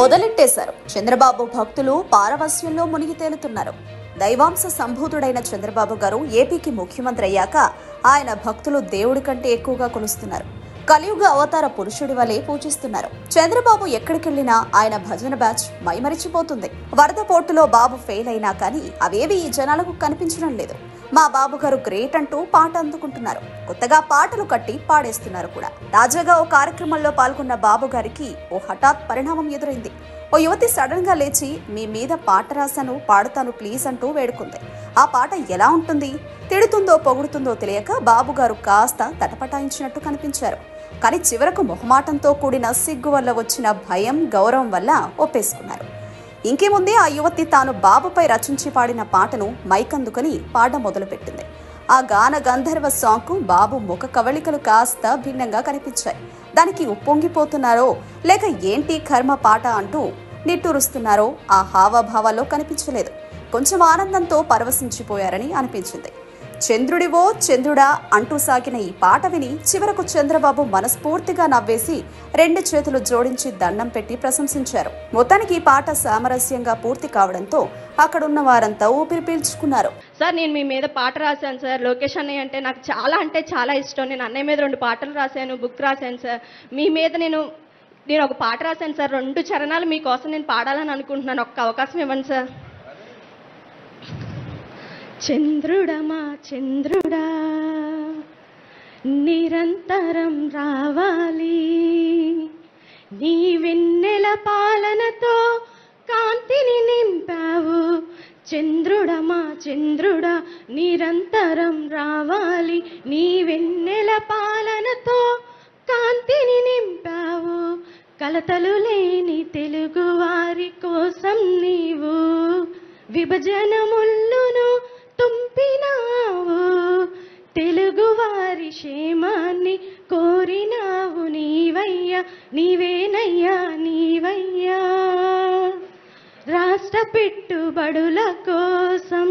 మొదలెట్టేశారు. చంద్రబాబు భక్తులు పారవస్యంలో మునిగి తేలుతున్నారు. దైవాంశ సంభూతుడైన చంద్రబాబు గారు ఏపీకి ముఖ్యమంత్రి అయ్యాక ఆయన భక్తులు దేవుడి కంటే ఎక్కువగా కొలుస్తున్నారు. కలియుగ అవతార పురుషుడి వలె పూజిస్తున్నారు. చంద్రబాబు ఎక్కడికెళ్ళినా ఆయన భజన బ్యాచ్ మైమరిచిపోతుంది. వరద పోర్టులో బాబు ఫెయిల్ అయినా కానీ అవేవి ఈ జనాలకు కనిపించడం లేదు. మా బాబు గారు గ్రేట్ అంటూ పాట అందుకుంటున్నారు. కొత్తగా పాటలు కట్టి పాడేస్తున్నారు కూడా. తాజాగా ఓ కార్యక్రమంలో పాల్గొన్న బాబు గారికి ఓ హఠాత్ పరిణామం ఎదురైంది. ఓ యువతి సడన్గా లేచి మీ మీద పాట రాశాను పాడుతాను ప్లీజ్ అంటూ వేడుకుంది. ఆ పాట ఎలా ఉంటుంది? తిడుతుందో పొగుడుతుందో తెలియక బాబుగారు కాస్త తటపటాయించినట్టు కనిపించారు. కానీ చివరకు మొహమాటంతో కూడిన సిగ్గు వల్ల వచ్చిన భయం గౌరవం వల్ల ఒప్పేసుకున్నారు. ఇంకేముంది? ఆ యువతి తాను బాబుపై రచించి పాడిన పాటను మైకందుకని పాట మొదలుపెట్టింది. ఆ గాన గంధర్వ సాంగ్కు బాబు ముఖ కవళికలు కాస్త భిన్నంగా కనిపించాయి. దానికి ఉప్పొంగిపోతున్నారో లేక ఏంటి కర్మ పాట అంటూ నిట్టూరుస్తున్నారో ఆ హావభావాల్లో కనిపించలేదు. కొంచెం ఆనందంతో పరవశించిపోయారని అనిపించింది. చంద్రుడివో చంద్రుడా అంటూ సాగిన ఈ పాట విని చివరకు చంద్రబాబు మనస్ఫూర్తిగా నవ్వేసి రెండు చేతులు జోడించి దండం పెట్టి ప్రశంసించారు. మొత్తానికి ఈ పాట సామరస్యంగా పూర్తి కావడంతో అక్కడున్న వారంతా ఊపిరి పీల్చుకున్నారు. సార్ నేను మీ మీద పాట రాశాను సార్. లోకేష్ అన్నయ్య అంటే నాకు చాలా అంటే చాలా ఇష్టం. నేను అన్నయ్య మీద రెండు పాటలు రాశాను బుక్ రాశాను సార్. మీ మీద నేను నేను ఒక పాట రాశాను సార్. రెండు చరణాలు మీకోసం నేను పాడాలని అనుకుంటున్నాను. ఒక్క అవకాశం ఇవ్వండి సార్. చంద్రుడమా చంద్రుడా? నిరంతరం రావాలి. నీ వెన్నెల పాలనతో కాంతిని నింపావు. చంద్రుడమా చంద్రుడా నిరంతరం రావాలి. నీ వెన్నెల పాలనతో కాంతిని నింపావు. కలతలు లేని తెలుగువారి కోసం నీవు విభజనముల్లు నీవేనయ్యా నీవయ్యా. రాష్ట్ర పెట్టుబడుల కోసం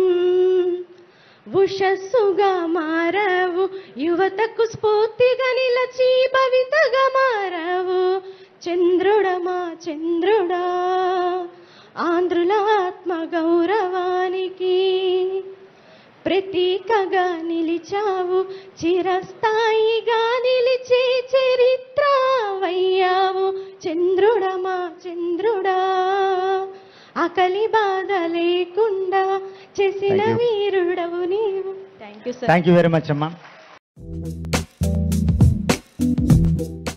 ఉషస్సుగా మారవు. యువతకు స్ఫూర్తిగా నిలచి భవితగా మారవు. చంద్రుడమా చంద్రుడా. ఆంధ్రుల ఆత్మ గౌరవానికి ప్రతీకగా నిలిచావు. చిరస్థాయిగా ఆకలి బాధ లేకుండా చేసిన. వీరుడవు నీవు. Thank you sir thank you very much అమ్మా.